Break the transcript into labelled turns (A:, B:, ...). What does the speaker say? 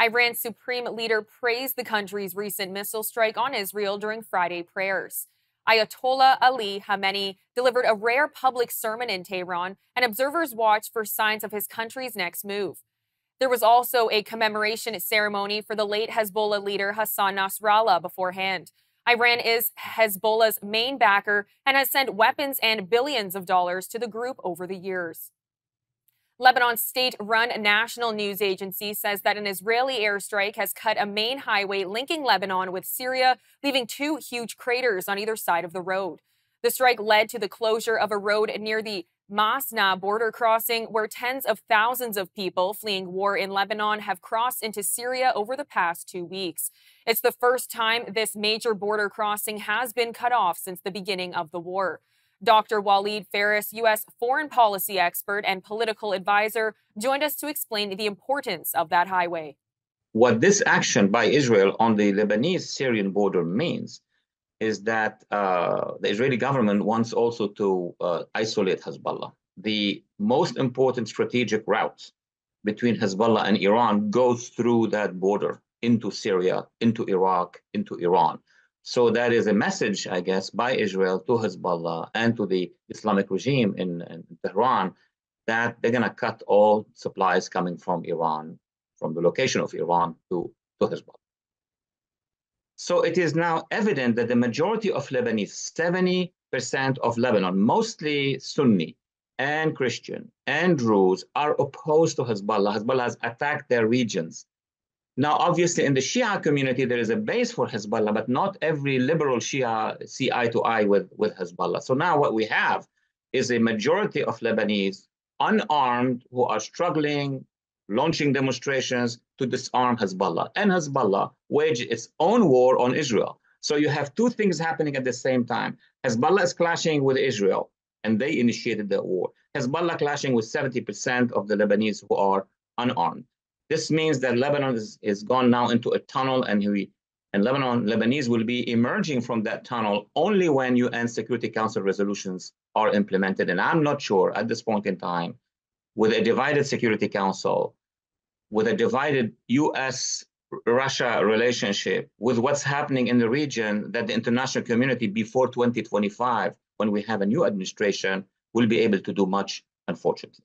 A: Iran's supreme leader praised the country's recent missile strike on Israel during Friday prayers. Ayatollah Ali Khamenei delivered a rare public sermon in Tehran, and observers watched for signs of his country's next move. There was also a commemoration ceremony for the late Hezbollah leader Hassan Nasrallah beforehand. Iran is Hezbollah's main backer and has sent weapons and billions of dollars to the group over the years. Lebanon's state run national news agency says that an Israeli airstrike has cut a main highway linking Lebanon with Syria, leaving two huge craters on either side of the road. The strike led to the closure of a road near the Masna border crossing, where tens of thousands of people fleeing war in Lebanon have crossed into Syria over the past two weeks. It's the first time this major border crossing has been cut off since the beginning of the war. Dr. Walid Phares, U.S. foreign policy expert and political advisor, joined us to explain the importance of that highway.
B: What this action by Israel on the Lebanese Syrian border means is that uh, the Israeli government wants also to uh, isolate Hezbollah. The most important strategic route between Hezbollah and Iran goes through that border into Syria, into Iraq, into Iran. So that is a message, I guess, by Israel to Hezbollah and to the Islamic regime in, in Tehran that they're going to cut all supplies coming from Iran, from the location of Iran to, to Hezbollah. So it is now evident that the majority of Lebanese, 70% of Lebanon, mostly Sunni and Christian and Druze, are opposed to Hezbollah. Hezbollah has attacked their regions now, obviously, in the Shia community, there is a base for Hezbollah, but not every liberal Shia see eye to eye with, with Hezbollah. So now what we have is a majority of Lebanese unarmed who are struggling, launching demonstrations to disarm Hezbollah. And Hezbollah wage its own war on Israel. So you have two things happening at the same time. Hezbollah is clashing with Israel, and they initiated the war. Hezbollah clashing with 70% of the Lebanese who are unarmed. This means that Lebanon is, is gone now into a tunnel and we and Lebanon, Lebanese will be emerging from that tunnel only when UN Security Council resolutions are implemented. And I'm not sure at this point in time, with a divided Security Council, with a divided US Russia relationship, with what's happening in the region, that the international community before 2025, when we have a new administration, will be able to do much, unfortunately.